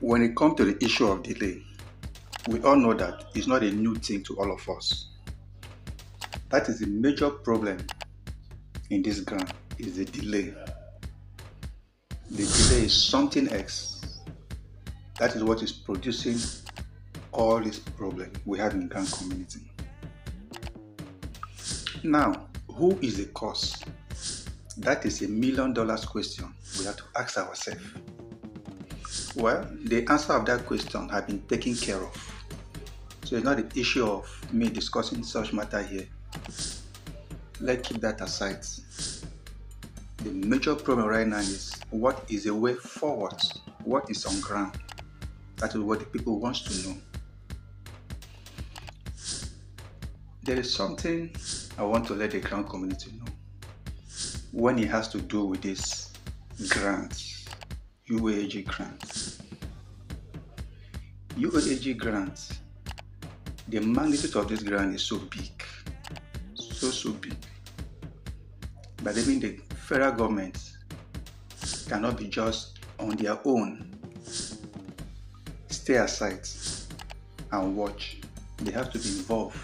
When it comes to the issue of delay, we all know that it's not a new thing to all of us. That is the major problem in this grant is the delay. The delay is something else. That is what is producing all this problem we have in grant community. Now, who is the cause? That is a million dollars question we have to ask ourselves. Well, the answer of that question has been taken care of. So it's not the issue of me discussing such matter here. Let's keep that aside. The major problem right now is what is the way forward? What is on ground? That is what the people wants to know. There is something I want to let the ground community know when it has to do with this grant, UAG grant. UAG grant, the magnitude of this grant is so big, so so big. But even the federal government cannot be just on their own stay aside and watch. They have to be involved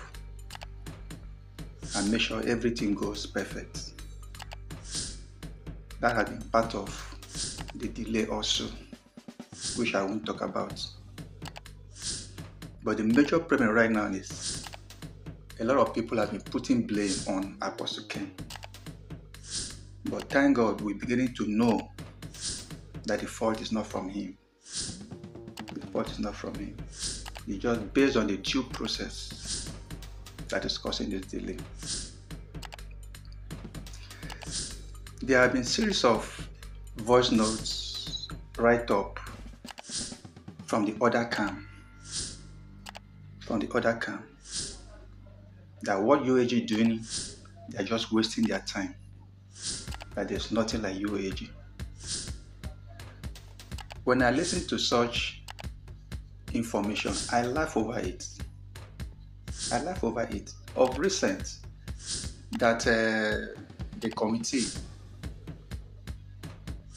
and make sure everything goes perfect. That has been part of the delay also, which I won't talk about. But the major problem right now is a lot of people have been putting blame on Apostle Ken. But thank God we're beginning to know that the fault is not from him. The fault is not from him. It's just based on the due process that is causing this delay. There have been series of voice notes write up from the other camp, from the other camp, that what UAG doing, they're just wasting their time. That there's nothing like UAG. When I listen to such information, I laugh over it. I laugh over it. Of recent, that uh, the committee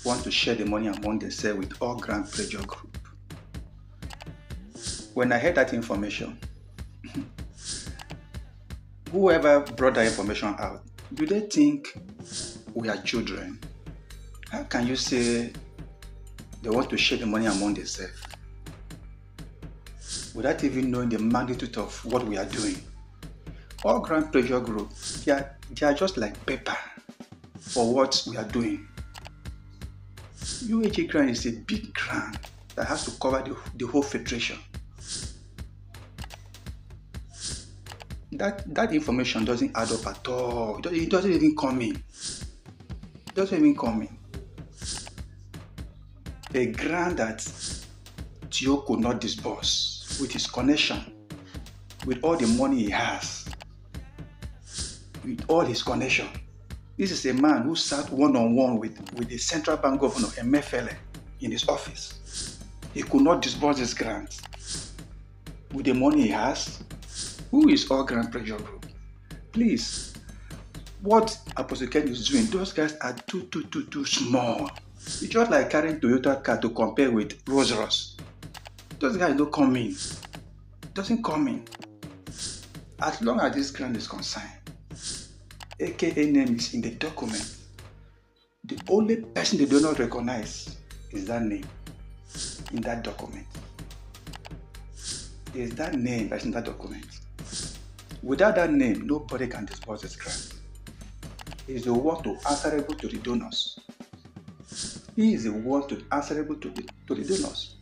want to share the money among themselves with all Grand Pressure Group. When I heard that information, whoever brought that information out, do they think we are children? How can you say they want to share the money among themselves without even knowing the magnitude of what we are doing? All Grand Pressure Group, they are, they are just like paper for what we are doing. UAG grant is a big grant that has to cover the, the whole federation. That, that information doesn't add up at all. It doesn't, it doesn't even come in. It doesn't even come in. A grant that Theo could not disburse with his connection, with all the money he has, with all his connection. This is a man who sat one-on-one with, with the central bank governor, Emefiele, in his office. He could not disburse his grant. With the money he has, who is all Grand Pressure Group? Please, what Apostle Ken is doing, those guys are too, too, too, too small. It's just like carrying Toyota car to compare with Rolls Royce. Those guys don't come in. Doesn't come in. As long as this grant is concerned, aka name is in the document. The only person they do not recognize is that name in that document. Is that name that's in that document. Without that name, nobody can disburse this crime. He is the one to answerable to the donors. He is the one to answerable to the, to the donors.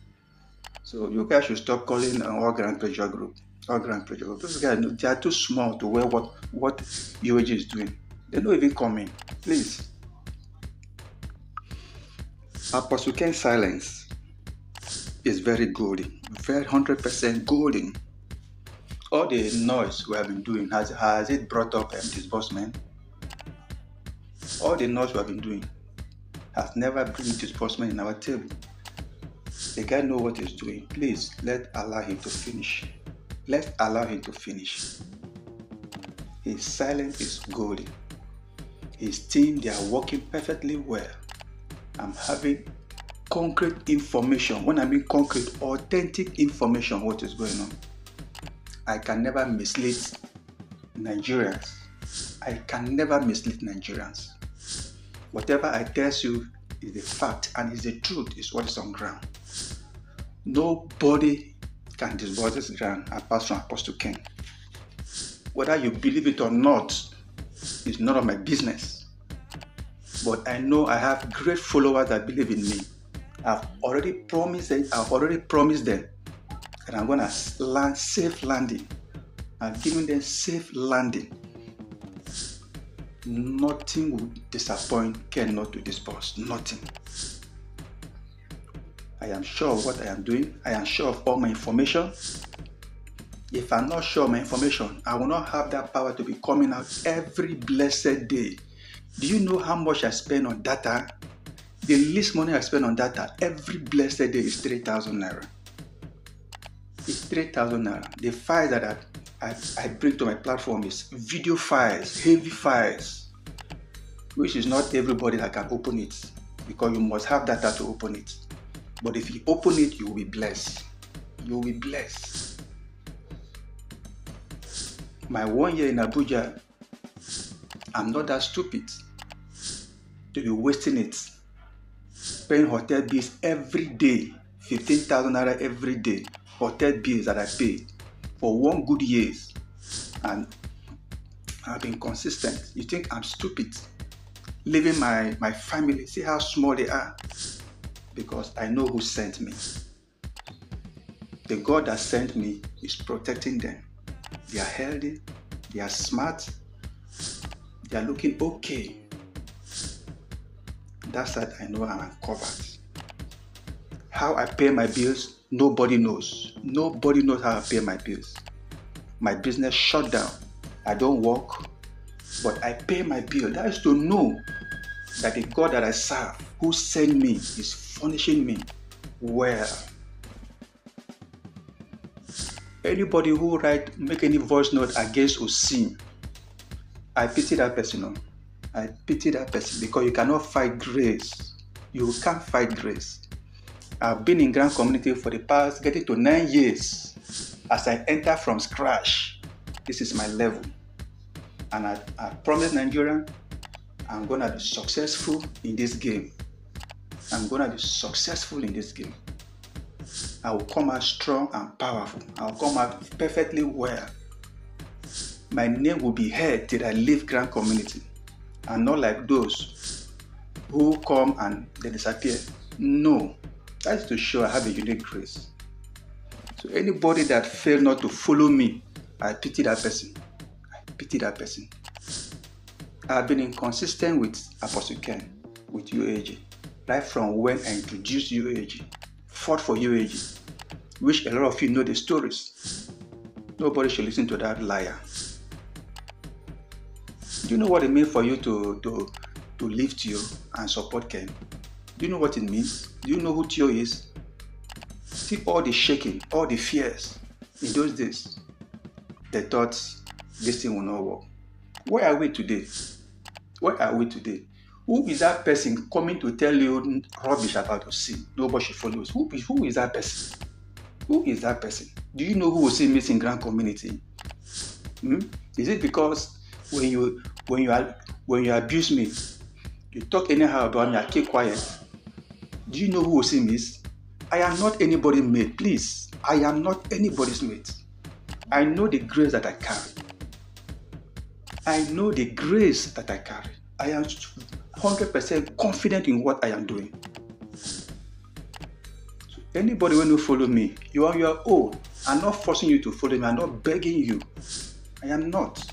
So you guys should stop calling uh, an all grand pressure group. All grand pressure group. Those guys, they are too small to wear what, what UAG is doing. They don't even come in. Please. Apostle Ken's silence is very golden, very 100% golden. All the noise we have been doing, has, has it brought up um, disbursement? All the noise we have been doing has never bring disbursement in our table. The guy know what he's doing. Please let allow him to finish. Let's allow him to finish. His silence is golden. His team they are working perfectly well. I'm having concrete information. When I mean concrete, authentic information, what is going on. I can never mislead Nigerians. I can never mislead Nigerians. Whatever I tell you is the fact and is the truth, is what is on ground. Nobody can disburse this ground apart from Apostle Ken. Whether you believe it or not is none of my business. But I know I have great followers that believe in me. I've already promised them, I've already promised them that I'm gonna land safe landing. I've given them safe landing. Nothing will disappoint Ken not to disperse. Nothing. I am sure of what I am doing. I am sure of all my information. If I'm not sure of my information, I will not have that power to be coming out every blessed day. Do you know how much I spend on data? The least money I spend on data every blessed day is 3,000 naira. It's 3,000 naira. The files that I, I, I bring to my platform is video files, heavy files, which is not everybody that can open it because you must have data to open it. But if you open it, you will be blessed. You will be blessed. My one year in Abuja, I'm not that stupid to be wasting it. Paying hotel bills every day, 15,000 naira every day. Hotel bills that I paid for one good years. And I've been consistent. You think I'm stupid? Leaving my, my family, see how small they are because I know who sent me. The God that sent me is protecting them. They are healthy, they are smart, they are looking okay. That's that I know I'm covered. How I pay my bills, nobody knows. Nobody knows how I pay my bills. My business shut down. I don't work, but I pay my bill. That is to know that the God that I serve, who sent me, is furnishing me well. Anybody who write make any voice note against Osim, I pity that person. No? I pity that person because you cannot fight grace. You can't fight grace. I've been in Grand Community for the past getting to nine years. As I enter from scratch, this is my level. And I, I promise Nigerian, I'm gonna be successful in this game. I'm going to be successful in this game. I will come out strong and powerful. I will come out perfectly well. My name will be heard till I leave Grand Community and not like those who come and they disappear. No, that's to show I have a unique grace. So anybody that failed not to follow me, I pity that person. I pity that person. I've been inconsistent with Apostle Ken, with UAG right from when I introduced UAG, fought for UAG, which a lot of you know the stories. Nobody should listen to that liar. Do you know what it means for you to, to, to lift you and support Ken? Do you know what it means? Do you know who Theo is? See all the shaking, all the fears in those days. They thought this thing will not work. Where are we today? Where are we today? Who is that person coming to tell you rubbish about your sin? Nobody follows. Who is, who is that person? Who is that person? Do you know who will see missing grand community? Hmm? Is it because when you when you when you abuse me, you talk anyhow about me, I keep quiet? Do you know who see miss? I am not anybody's mate, please. I am not anybody's mate. I know the grace that I carry. I know the grace that I carry. I am 100% confident in what I am doing. So anybody when you follow me, you are your own. I'm not forcing you to follow me. I'm not begging you. I am not.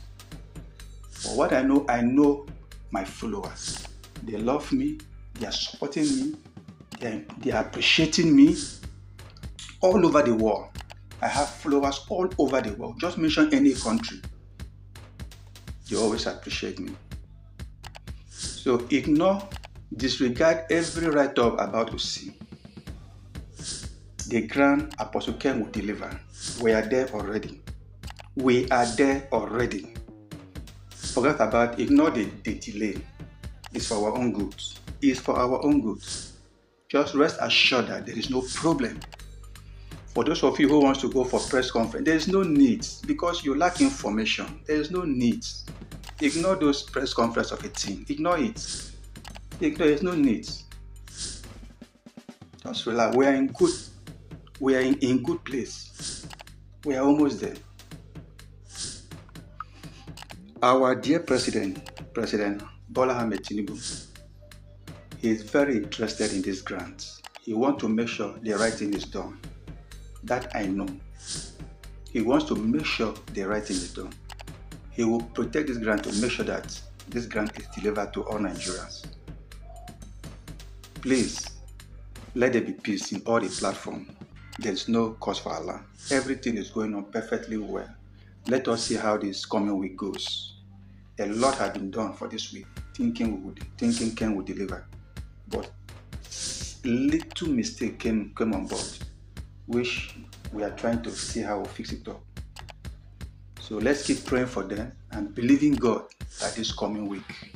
For what I know, I know my followers. They love me. They are supporting me. They are, they are appreciating me all over the world. I have followers all over the world. Just mention any country. They always appreciate me. So ignore, disregard every write-up about Osi. The grand Apostle Ken will deliver. We are there already. We are there already. Forget about, ignore the, the delay. It's for our own good. It's for our own good. Just rest assured that there is no problem. For those of you who wants to go for press conference, there is no need because you lack information. There is no need. Ignore those press conference of a team. Ignore it. Ignore. There is no need. Just relax. We are in good. We are in, in good place. We are almost there. Our dear President, President Bola Ahmed Tinubu, he is very interested in this grant. He wants to make sure the right thing is done. That I know. He wants to make sure the right thing is done. He will protect this grant to make sure that this grant is delivered to all Nigerians. Please, let there be peace in all the platforms. There's no cause for alarm. Everything is going on perfectly well. Let us see how this coming week goes. A lot has been done for this week, thinking we would, thinking Ken would deliver, but little mistake came came on board, which we are trying to see how we fix it up. So let's keep praying for them and believing God that this coming week